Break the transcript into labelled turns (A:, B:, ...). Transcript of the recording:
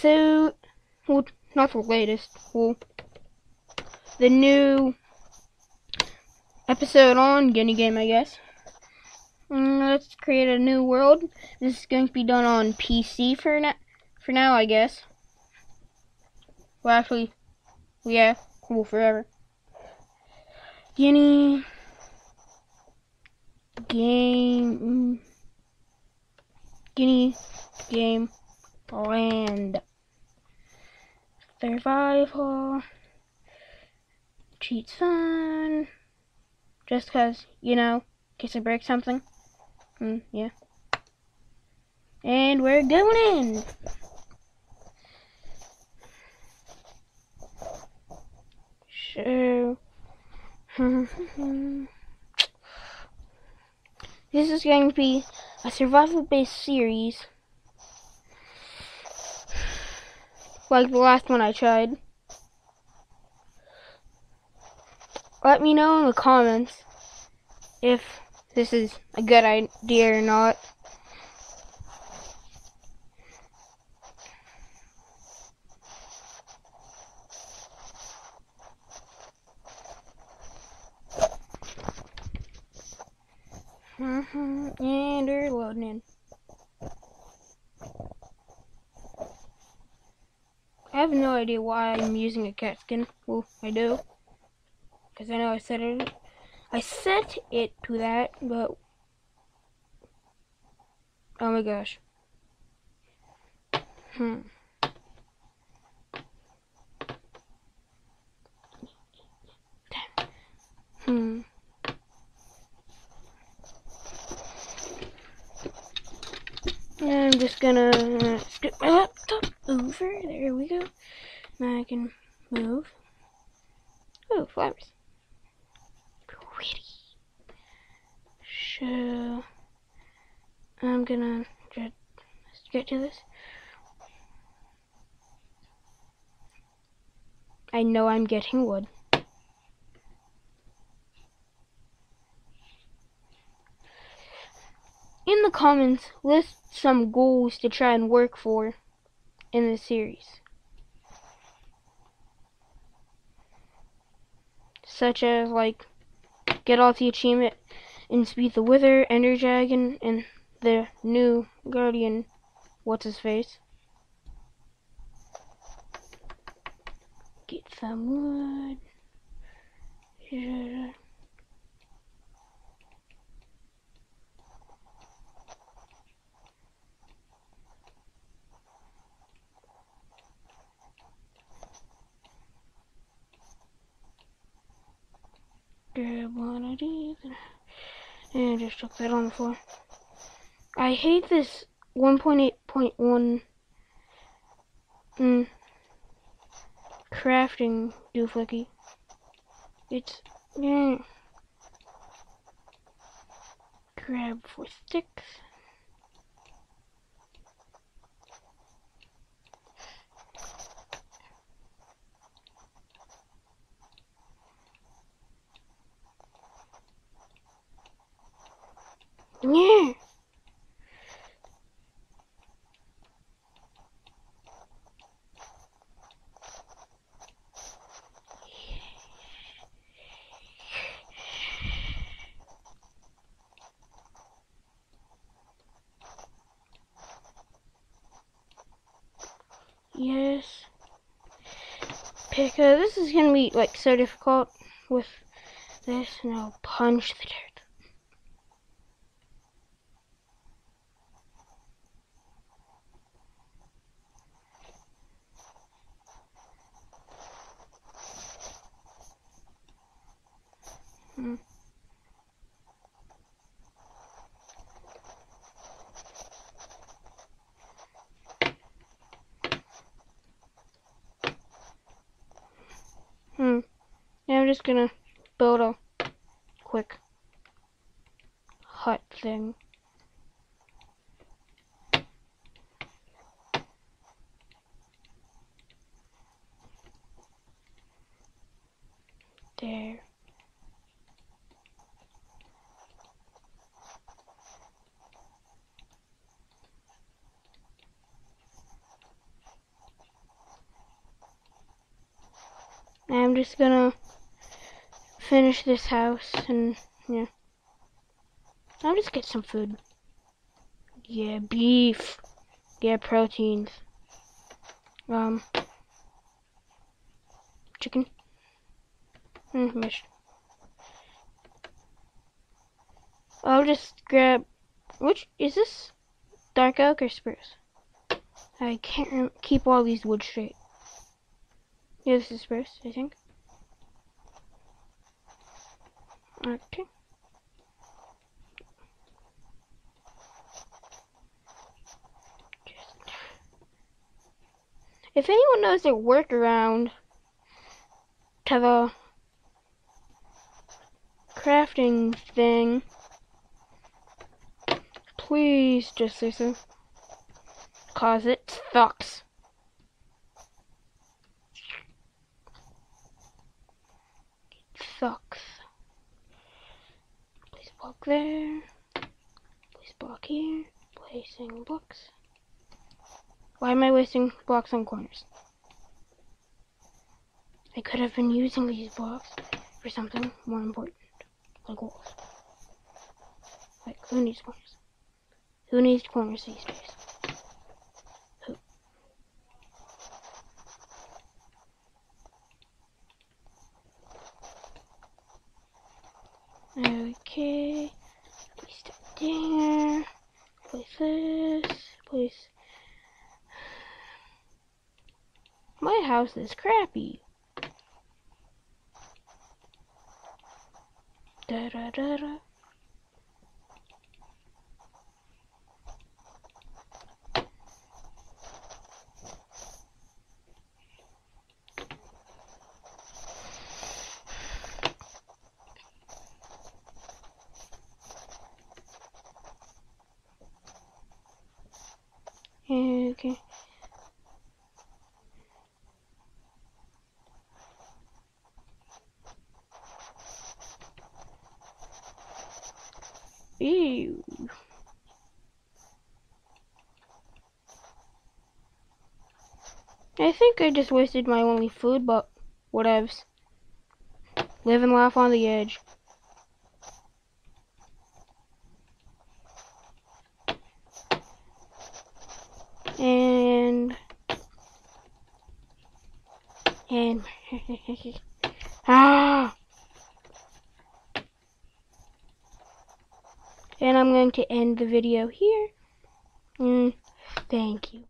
A: So, well, not the latest. Well, the new episode on Guinea Game, I guess. Mm, let's create a new world. This is going to be done on PC for now. For now, I guess. Well, actually, yeah, cool forever. Guinea game. Guinea game land. Survival. Cheats fun. Just cause, you know, in case I break something. Mm, yeah. And we're going in. So, this is going to be a survival-based series, like the last one I tried. Let me know in the comments if this is a good idea or not. Mm-hmm. And they're loading in. I have no idea why I'm using a cat skin. Well, I do. Because I know I set it I set it to that, but oh my gosh. Hmm. Hmm. I'm just gonna over. There we go. Now I can move. Oh, flowers. Pretty. So, I'm gonna just get to this. I know I'm getting wood. in the comments, list some goals to try and work for in the series. Such as, like, get all the achievement and Speed the Wither, Ender Dragon, and the new Guardian, what's his face. Get some wood. Yeah. Grab one of these and just chuck that on the floor. I hate this 1.8.1 mm, crafting dooflicky. It's yeah. grab for sticks. Yes. Pick this is gonna be like so difficult with this and I'll punch the dirt. Hmm. Hmm. Yeah, I'm just gonna build a quick hut thing. There. I'm just gonna finish this house and yeah. I'll just get some food. Yeah, beef. Yeah, proteins. Um, chicken. Mm. I'll just grab. Which is this? Dark oak or spruce? I can't keep all these wood straight. Yeah, this is spruce, I think. Okay. If anyone knows a workaround to the crafting thing, please just so. Cause it sucks. It sucks. Place block there. Place block here. Placing blocks. Why am I wasting blocks on corners? I could have been using these blocks for something more important, like walls. Like, who needs corners? Who needs corners these days? Who? Okay, place it there, place this, place My house is crappy. Da da da da. Okay. Ew. I think I just wasted my only food, but whatevs. Live and laugh on the edge. And... And... And I'm going to end the video here. Mm, thank you.